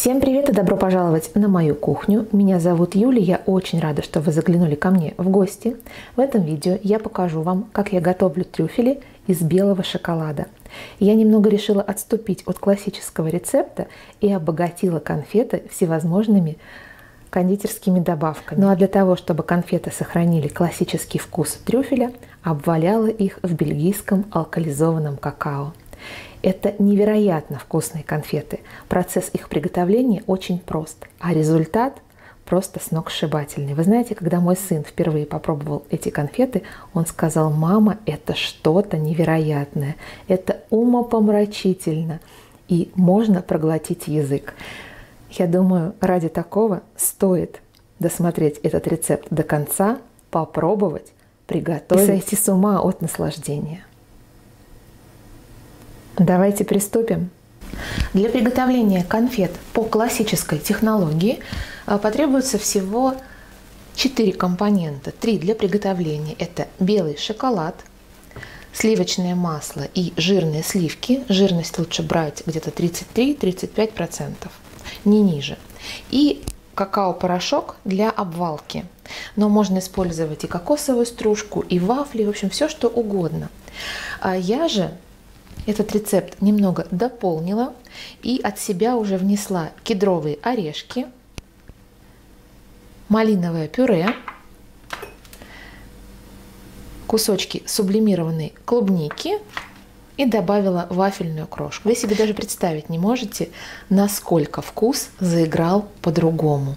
Всем привет и добро пожаловать на мою кухню. Меня зовут Юля, я очень рада, что вы заглянули ко мне в гости. В этом видео я покажу вам, как я готовлю трюфели из белого шоколада. Я немного решила отступить от классического рецепта и обогатила конфеты всевозможными кондитерскими добавками. Ну а для того, чтобы конфеты сохранили классический вкус трюфеля, обваляла их в бельгийском алкализованном какао. Это невероятно вкусные конфеты. Процесс их приготовления очень прост, а результат просто сногсшибательный. Вы знаете, когда мой сын впервые попробовал эти конфеты, он сказал, мама, это что-то невероятное, это умопомрачительно, и можно проглотить язык. Я думаю, ради такого стоит досмотреть этот рецепт до конца, попробовать, приготовить и сойти с ума от наслаждения. Давайте приступим. Для приготовления конфет по классической технологии а, потребуется всего 4 компонента. 3 для приготовления. Это белый шоколад, сливочное масло и жирные сливки. Жирность лучше брать где-то 33-35%, не ниже. И какао-порошок для обвалки. Но можно использовать и кокосовую стружку, и вафли, в общем, все что угодно. А я же этот рецепт немного дополнила и от себя уже внесла кедровые орешки, малиновое пюре, кусочки сублимированной клубники и добавила вафельную крошку. Вы себе даже представить не можете, насколько вкус заиграл по-другому.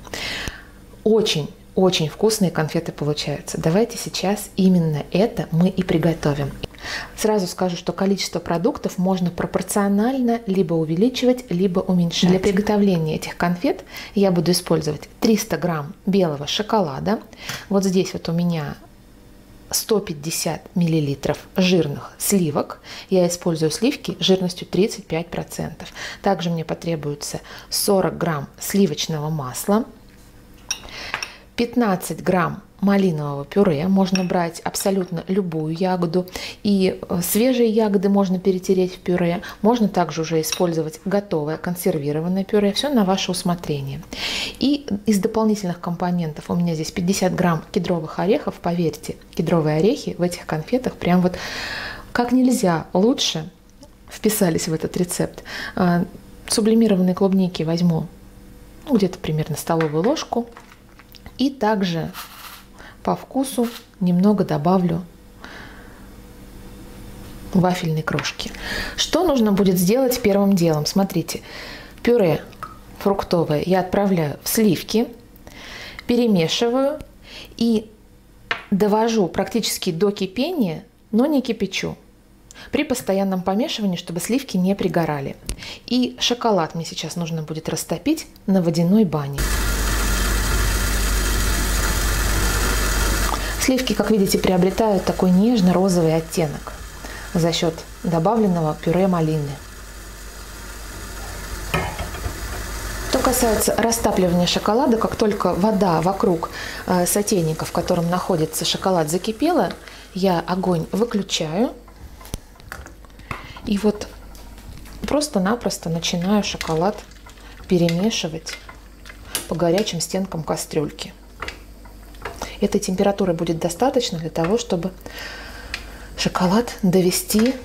Очень очень вкусные конфеты получаются. Давайте сейчас именно это мы и приготовим. Сразу скажу, что количество продуктов можно пропорционально либо увеличивать, либо уменьшать. Для приготовления этих конфет я буду использовать 300 грамм белого шоколада. Вот здесь вот у меня 150 миллилитров жирных сливок. Я использую сливки жирностью 35%. Также мне потребуется 40 грамм сливочного масла, 15 грамм малинового пюре. Можно брать абсолютно любую ягоду. И э, свежие ягоды можно перетереть в пюре. Можно также уже использовать готовое консервированное пюре. Все на ваше усмотрение. И из дополнительных компонентов у меня здесь 50 грамм кедровых орехов. Поверьте, кедровые орехи в этих конфетах прям вот как нельзя лучше вписались в этот рецепт. А, сублимированные клубники возьму ну, где-то примерно столовую ложку. И также по вкусу немного добавлю вафельной крошки. Что нужно будет сделать первым делом? Смотрите, пюре фруктовое я отправляю в сливки, перемешиваю и довожу практически до кипения, но не кипячу. При постоянном помешивании, чтобы сливки не пригорали. И шоколад мне сейчас нужно будет растопить на водяной бане. Сливки, как видите, приобретают такой нежно-розовый оттенок за счет добавленного пюре малины. Что касается растапливания шоколада, как только вода вокруг э, сотейника, в котором находится шоколад, закипела, я огонь выключаю. И вот просто-напросто начинаю шоколад перемешивать по горячим стенкам кастрюльки. Этой температуры будет достаточно для того, чтобы шоколад довести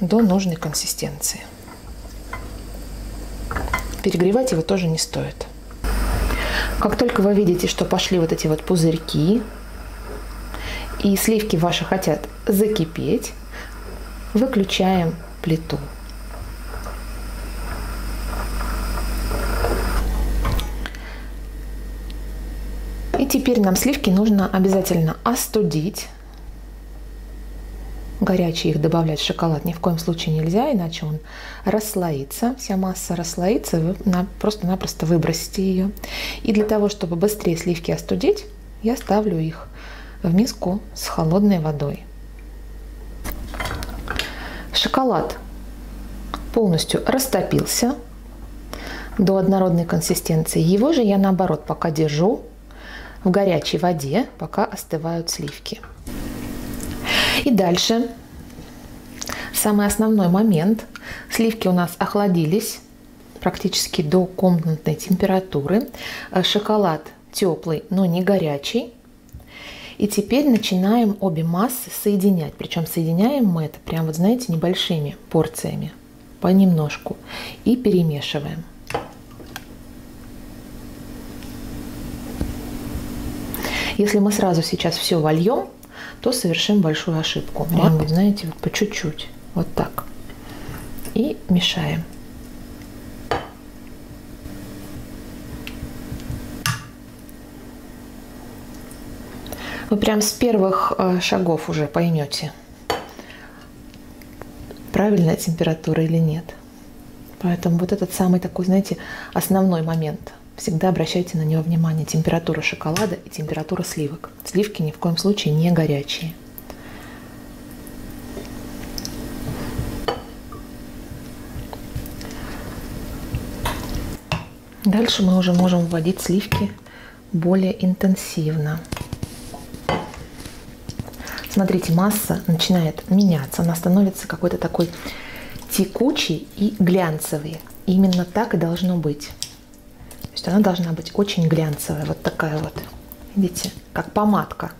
до нужной консистенции. Перегревать его тоже не стоит. Как только вы видите, что пошли вот эти вот пузырьки, и сливки ваши хотят закипеть, выключаем плиту. Теперь нам сливки нужно обязательно остудить. Горячие их добавлять в шоколад ни в коем случае нельзя, иначе он расслоится, вся масса расслоится, вы просто-напросто выбросите ее. И для того, чтобы быстрее сливки остудить, я ставлю их в миску с холодной водой. Шоколад полностью растопился до однородной консистенции. Его же я наоборот пока держу в горячей воде, пока остывают сливки. И дальше самый основной момент. Сливки у нас охладились практически до комнатной температуры. Э, шоколад теплый, но не горячий. И теперь начинаем обе массы соединять. Причем соединяем мы это прям, вот знаете, небольшими порциями, понемножку. И перемешиваем. Если мы сразу сейчас все вольем, то совершим большую ошибку. Прям, знаете, вот по чуть-чуть. Вот так. И мешаем. Вы прям с первых э, шагов уже поймете, правильная температура или нет. Поэтому вот этот самый такой, знаете, основной момент. Всегда обращайте на него внимание. Температура шоколада и температура сливок. Сливки ни в коем случае не горячие. Дальше мы уже можем вводить сливки более интенсивно. Смотрите, масса начинает меняться, она становится какой-то такой текучей и глянцевой. Именно так и должно быть. Есть она должна быть очень глянцевая, вот такая вот. Видите, как помадка.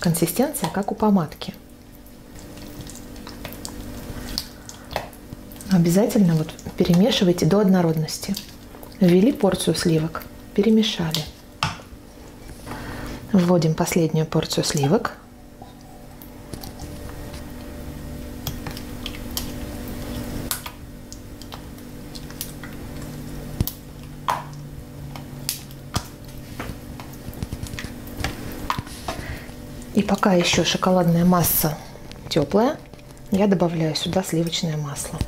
Консистенция, как у помадки. Обязательно вот перемешивайте до однородности. Ввели порцию сливок, перемешали. Вводим последнюю порцию сливок. И пока еще шоколадная масса теплая, я добавляю сюда сливочное масло.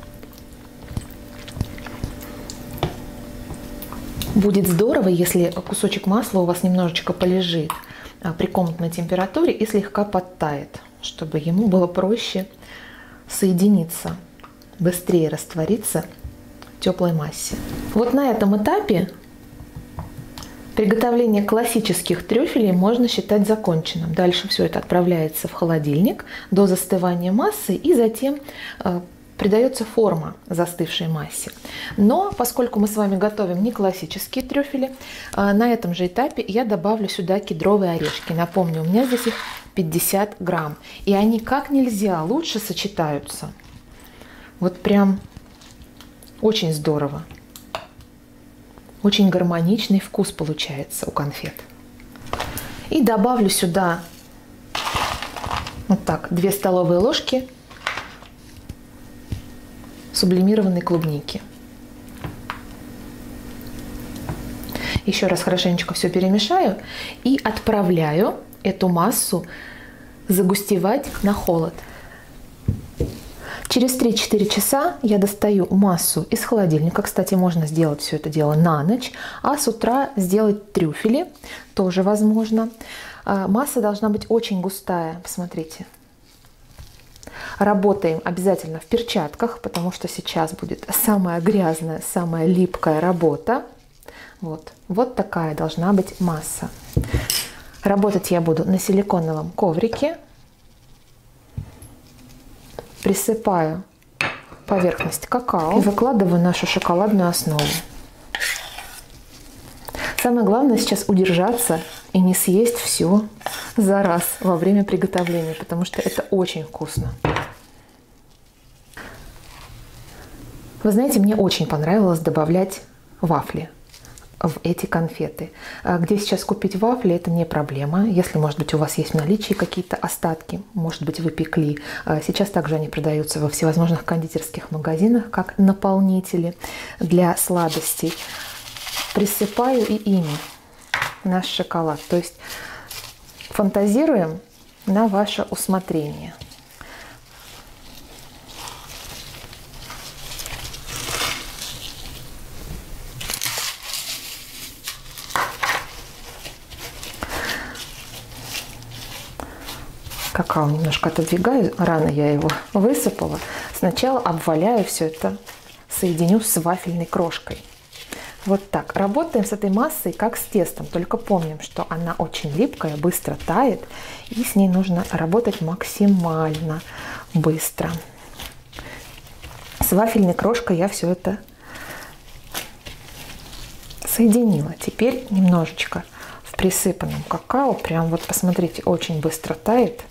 Будет здорово, если кусочек масла у вас немножечко полежит а, при комнатной температуре и слегка подтает, чтобы ему было проще соединиться, быстрее раствориться в теплой массе. Вот на этом этапе Приготовление классических трюфелей можно считать законченным. Дальше все это отправляется в холодильник до застывания массы и затем э, придается форма застывшей массе. Но поскольку мы с вами готовим не классические трюфели, э, на этом же этапе я добавлю сюда кедровые орешки. Напомню, у меня здесь их 50 грамм. И они как нельзя лучше сочетаются. Вот прям очень здорово. Очень гармоничный вкус получается у конфет. И добавлю сюда вот так 2 столовые ложки сублимированной клубники. Еще раз хорошенечко все перемешаю и отправляю эту массу загустевать на холод. Через 3-4 часа я достаю массу из холодильника. Кстати, можно сделать все это дело на ночь, а с утра сделать трюфели тоже возможно. А, масса должна быть очень густая, посмотрите. Работаем обязательно в перчатках, потому что сейчас будет самая грязная, самая липкая работа. Вот, вот такая должна быть масса. Работать я буду на силиконовом коврике присыпаю поверхность какао и выкладываю нашу шоколадную основу. Самое главное сейчас удержаться и не съесть все за раз во время приготовления, потому что это очень вкусно. Вы знаете, мне очень понравилось добавлять вафли в эти конфеты. А где сейчас купить вафли, это не проблема. Если, может быть, у вас есть в наличии какие-то остатки, может быть, вы пекли. А сейчас также они продаются во всевозможных кондитерских магазинах, как наполнители для сладостей. Присыпаю и ими наш шоколад. То есть фантазируем на ваше усмотрение. Какао немножко отодвигаю, рано я его высыпала. Сначала обваляю все это, соединю с вафельной крошкой. Вот так. Работаем с этой массой как с тестом, только помним, что она очень липкая, быстро тает, и с ней нужно работать максимально быстро. С вафельной крошкой я все это соединила. Теперь немножечко в присыпанном какао. Прям вот посмотрите, очень быстро тает.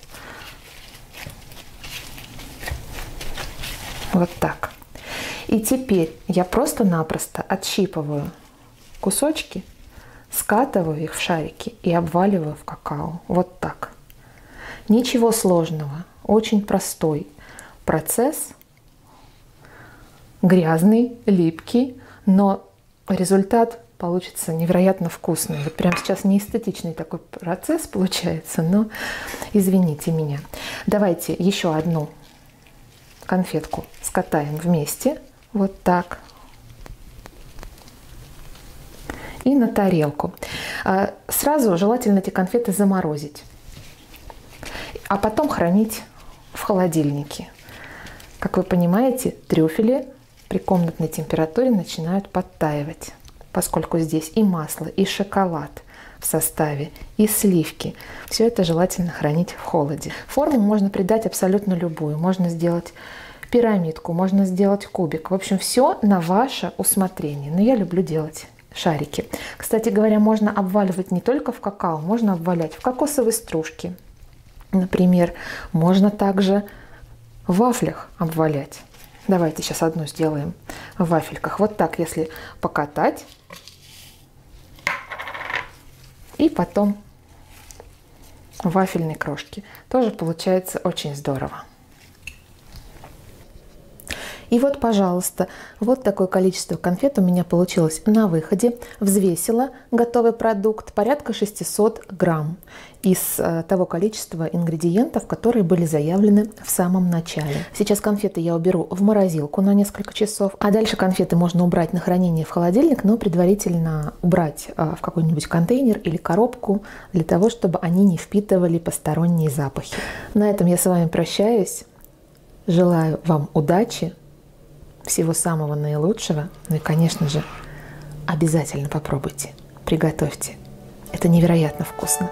Вот так. И теперь я просто-напросто отщипываю кусочки, скатываю их в шарики и обваливаю в какао. Вот так. Ничего сложного, очень простой процесс, грязный, липкий, но результат получится невероятно вкусный. Вот прямо сейчас не эстетичный такой процесс получается, но извините меня. Давайте еще одну конфетку скатаем вместе. Вот так. И на тарелку. А, сразу желательно эти конфеты заморозить, а потом хранить в холодильнике. Как вы понимаете, трюфели при комнатной температуре начинают подтаивать, поскольку здесь и масло, и шоколад в составе, и сливки. Все это желательно хранить в холоде. Форму можно придать абсолютно любую. Можно сделать пирамидку, можно сделать кубик. В общем, все на ваше усмотрение. Но я люблю делать шарики. Кстати говоря, можно обваливать не только в какао, можно обвалять в кокосовой стружке. Например, можно также в вафлях обвалять. Давайте сейчас одну сделаем в вафельках. Вот так, если покатать. И потом вафельные крошки. Тоже получается очень здорово. И вот, пожалуйста, вот такое количество конфет у меня получилось на выходе. Взвесила готовый продукт порядка 600 грамм из э, того количества ингредиентов, которые были заявлены в самом начале. Сейчас конфеты я уберу в морозилку на несколько часов, а дальше конфеты можно убрать на хранение в холодильник, но предварительно убрать э, в какой-нибудь контейнер или коробку для того, чтобы они не впитывали посторонние запахи. На этом я с вами прощаюсь. Желаю вам удачи, всего самого наилучшего. Ну и, конечно же, обязательно попробуйте, приготовьте. Это невероятно вкусно.